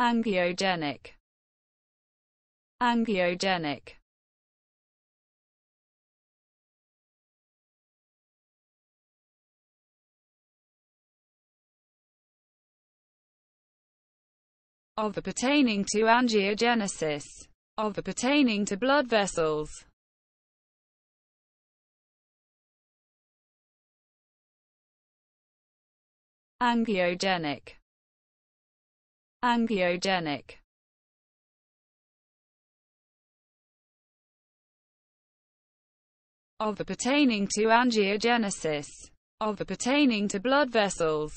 angiogenic. Angiogenic. Of the pertaining to angiogenesis. Of the pertaining to blood vessels. Angiogenic angiogenic. Of the pertaining to angiogenesis. Of the pertaining to blood vessels